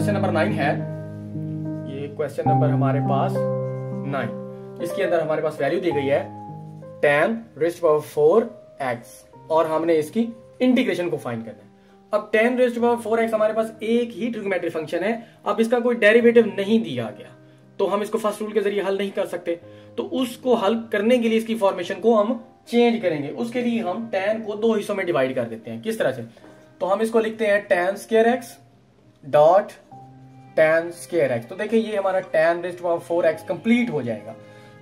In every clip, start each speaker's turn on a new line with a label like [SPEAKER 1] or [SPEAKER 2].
[SPEAKER 1] Question number nine है। ये question number हमारे पास नाइन इसके अंदर हमारे पास वैल्यू दी गई है tan raised power four x और हमने इसकी इंटीग्रेशन को फाइंड करना है। अब tan raised power four x हमारे पास एक ही ट्रिग्मेट्री फ़ंक्शन है। अब इसका कोई डेरिवेटिव नहीं दिया गया। तो हम इसको फ़र्स्ट रूल के ज़रिए हल नहीं कर सकते। तो उसको हल करने के लिए इसकी फॉर्मेशन को हम चेंज करेंगे। उसके लिए हम टेन को दो हिस्सों में डिवाइड कर देते हैं। किस तरह से? तो हम इसको लिखते हैं tan square x dot tan square x तो देखिए, ये हमारा tan raised power four x complete हो जाएगा।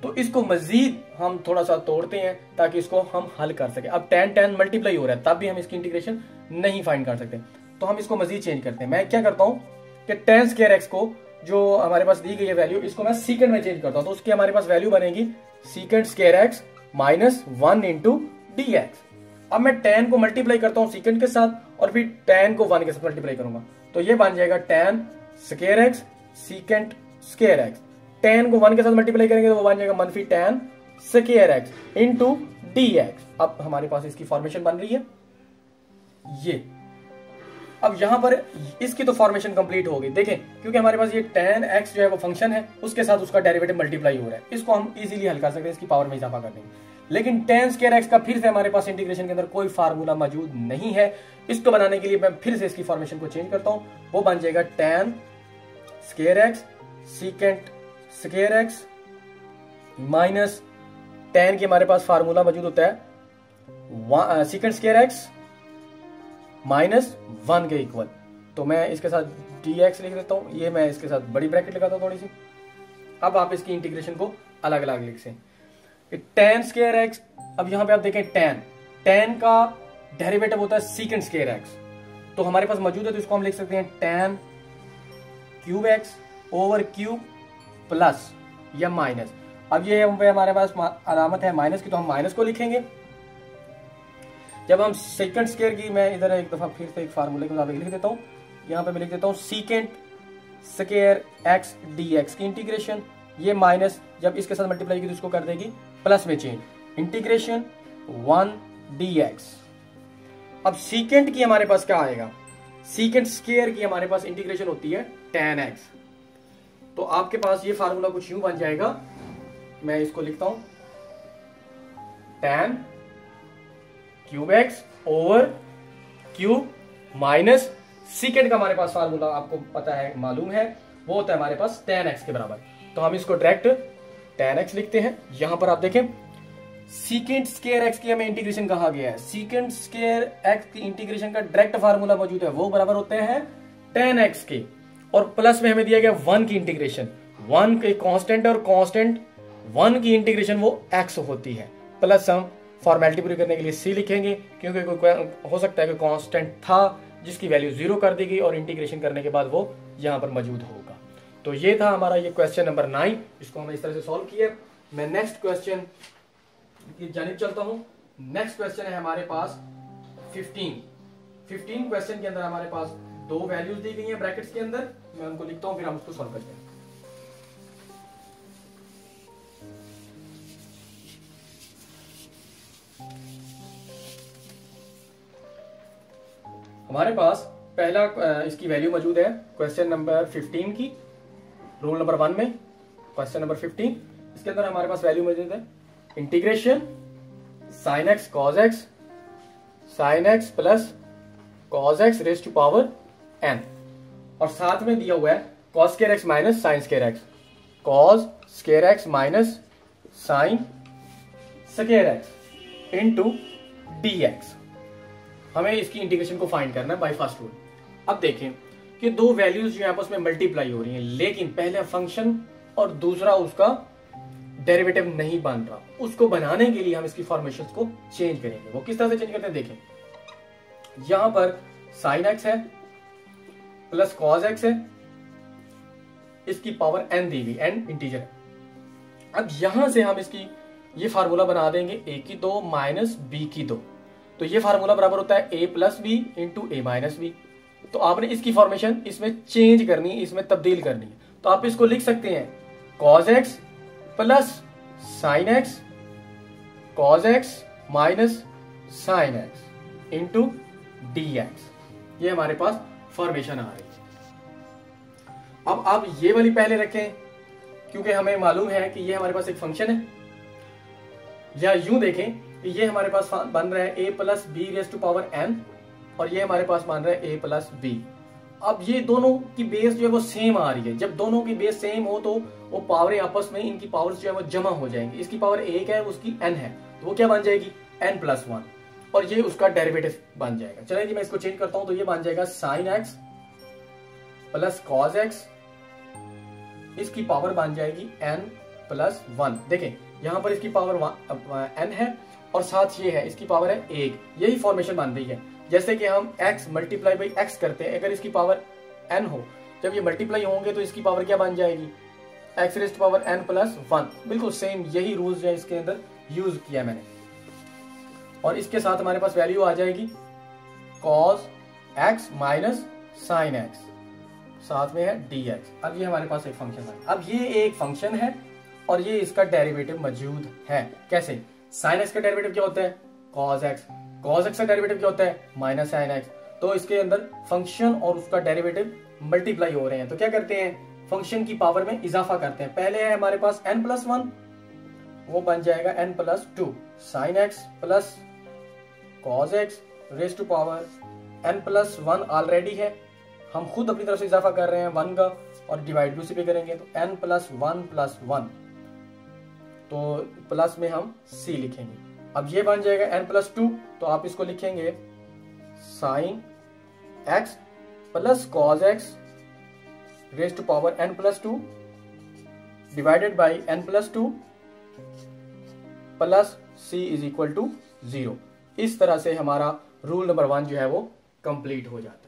[SPEAKER 1] तो इसको मजीद हम थोड़ा सा तोड़ते हैं, ताकि इसको हम हल कर सके। अब टेन टेन मल्टीप्लाई हो रहा है, तब भी हम इसकी इंटीग्रेशन नहीं फाइंड कर सकते। तो हम इसको मजीद चेंज करते हैं। मैं क्या करता हूँ कि टेन स्केयर एक्स को जो हमारे पास दी गई है वैल्यू इसको मैं सीकेंड में चेंज करता हूँ। तो उसकी हमारे पास वैल्यू बनेगी secant square x minus one into d x अब मैं टेन को मल्टीप्लाई करता हूँ सीकेंड के साथ, और फिर टेन को वन के साथ मल्टीप्लाई करूँगा। तो ये बन जाएगा tan square x secant square x tan को वन के साथ मल्टीप्लाई करेंगे तो वो बन जाएगा मनफी tan square x into d x अब हमारे पास इसकी फॉर्मेशन बन रही है। ये। अब यहाँ पर इसकी तो फॉर्मेशन कंप्लीट हो गई। देखें, क्योंकि हमारे पास ये टेन एक्स जो है वो फ़ंक्शन है, उसके साथ उसका डेरिवेटिव मल्टीप्लाई हो रहा है। इसको हम इजीली हल कर सकते हैं, इसकी पावर में इजाफा कर देंगे। लेकिन टेन स्केयर एक्स का फिर से हमारे पास इंटीग्रेशन के अंदर कोई फार्मूला मौजूद नहीं है। इसको बनाने के लिए मैं फिर से इसकी फॉर्मेशन को चेंज करता हूँ। वो बन जाएगा tan square x secant square x minus tan की हमारे पास फार्मूला मौजूद होता है। Secant square x minus one के इक्वल तो मैं इसके साथ डी एक्स लिख देता हूँ। ये मैं इसके साथ बड़ी ब्रैकेट लगाता हूँ थोड़ी सी। अब आप इसकी इंटीग्रेशन को अलग अलग लिख से टेन स्केयर एक्स अब यहाँ पे आप देखें टेन टेन का डेरिवेटिव होता है सीकेंड स्केयर एक्स तो हमारे पास मौजूद है तो इसको हम लिख सकते हैं tan cube x over cube plus या माइनस अब ये हम हमारे पास अलामत है माइनस की तो हम माइनस को लिखेंगे. जब हम सेकंड स्केयर की, मैं इधर एक दफ़ा फिर से एक फार्मूले के मुताबिक लिख देता हूँ. यहाँ पे मैं लिख देता हूँ secant square x d x की इंटीग्रेशन ये माइनस जब इसके साथ मल्टीप्लाई की तो इसको कर देगी प्लस में change integration one d x अब सीकेंट की हमारे पास क्या आएगा? सीकेंट स्केयर की हमारे पास इंटीग्रेशन होती है टेन एक्स तो आपके पास ये फार्मूला कुछ यूँ बन जाएगा। मैं इसको लिखता हूँ. Tan cube x over cube minus secant का हमारे पास फार्मूला आपको पता है, मालूम है, वो होता है हमारे पास टेन एक्स के बराबर। तो हम इसको डायरेक्ट टेन एक्स लिखते हैं। यहाँ पर आप देखें सीकेंड स्केयर एक्स की हमें इंटीग्रेशन कहा गया है? सीकेंड स्केयर एक्स की इंटीग्रेशन का डायरेक्ट फार्मूला मौजूद है, वो बराबर होते हैं टेन एक्स के। और प्लस में हमें दिया गया वन की इंटीग्रेशन वन के कांस्टेंट और कांस्टेंट वन की इंटीग्रेशन वो एक्स होती है। प्लस हम फॉर्मेलिटी पूरी करने के लिए सी लिखेंगे, क्योंकि कोई हो सकता है कि कांस्टेंट था, जिसकी वैल्यू ज़ीरो कर दी गई और इंटीग्रेशन करने के बाद वो यहाँ पर मौजूद होगा तो ये था हमारा ये क्वेश्चन नंबर नाइन इसको हमने इस तरह से सॉल्व किया मैं नेक्स्ट क्वेश्चन की जानिब चलता हूँ। नेक्स्ट क्वेश्चन है हमारे पास 15 15 क्वेश्चन के अंदर हमारे पास दो वैल्यूज़ दी गई हैं ब्रैकेट्स के अंदर। मैं उनको लिखता हूँ, फिर हम उसको सॉल्व करते हैं। हमारे पास पहला इसकी वैल्यू मौजूद है। क्वेश्चन नंबर 15 की। रूल नंबर वन में क्वेश्चन नंबर 15 इसके अंदर हमारे पास वैल्यू मौजूद है। Integration sine x cos x sine x plus cos x raise to power n और साथ में दिया हुआ है cos square x minus sine square x cos square x minus sine square x into d x हमें इसकी integration को find करना है बाय फ़र्स्ट रूल अब देखें। कि दो वैल्यूज़ जो आपस में मल्टीप्लाई हो रही हैं, लेकिन पहले फ़ंक्शन और दूसरा उसका डेरिवेटिव नहीं बन रहा। उसको बनाने के लिए हम इसकी फॉर्मेशन को चेंज करेंगे। वो किस तरह से चेंज करते हैं, देखें। यहाँ पर साइन एक्स है प्लस कॉज एक्स है, इसकी पावर एन दी हुई एन इंटीजर अब यहाँ से हम इसकी, ये फार्मूला बना देंगे ए की दो माइनस बी की दो। तो ये फार्मूला बराबर होता है a plus b into a minus b तो आपने इसकी फॉर्मेशन इसमें चेंज करनी है, इसमें तब्दील करनी है। तो आप इसको लिख सकते हैं। Cos x plus sine x cos x minus sine x into d x ये हमारे पास फॉर्मेशन आ रही है। अब आप ये वाली पहले रखें, क्योंकि हमें मालूम है कि ये हमारे पास एक फ़ंक्शन है। या यूँ देखें कि ये हमारे पास बन रहा है a plus b raise to power n और ये हमारे पास बन रहा है ए प्लस बी अब ये दोनों की बेस जो है वो सेम आ रही है। जब दोनों की बेस सेम हो तो वो पावरें आपस में, इनकी पावर जो है वो जमा हो जाएँगी। इसकी पावर एक है, उसकी एन है। तो वो क्या बन जाएगी? एन प्लस वन और ये उसका डेरिवेटिव बन जाएगा। चलिए जी, मैं इसको चेंज करता हूँ तो ये बन जाएगा sine x plus cos x इसकी पावर बन जाएगी एन प्लस वन देखें, यहाँ पर इसकी पावर एन है और साथ ये है, इसकी पावर है एक। यही फॉर्मेशन बन रही है। जैसे कि हम x मल्टीप्लाई बाई एक्स करते हैं, अगर इसकी पावर n हो, जब ये मल्टीप्लाई होंगे तो इसकी पावर क्या बन जाएगी? X raised power n plus one बिल्कुल सेम यही रूल्स है इसके अंदर यूज़ किया मैंने। और इसके साथ हमारे पास वैल्यू आ जाएगी cos x minus sine x साथ में है dx. अब ये हमारे पास एक फ़ंक्शन है। अब ये एक फ़ंक्शन है और ये इसका डेरिवेटिव मौजूद है। कैसे? साइन एक्स का डेरिवेटिव क्या होता है? कॉस एक्स कॉस एक्स का डेरिवेटिव क्या होता है? माइनस साइन एक्स तो इसके अंदर फ़ंक्शन और उसका डेरिवेटिव मल्टीप्लाई हो रहे हैं। तो क्या करते हैं? फ़ंक्शन की पावर में इजाफा करते हैं। पहले है हमारे पास एन प्लस वन वो बन जाएगा n plus two sine x plus cos x raise to power n plus one already है। हम खुद अपनी तरफ़ से इजाफा कर रहे हैं वन का और डिवाइड भी उसी पे करेंगे। तो n plus one plus one तो प्लस में हम सी लिखेंगे। अब ये बन जाएगा एन प्लस टू तो आप इसको लिखेंगे sine x plus cos x raise to power n plus two divided by n plus two plus c is equal to zero इस तरह से हमारा रूल नंबर वन जो है वो कंप्लीट हो जाता है।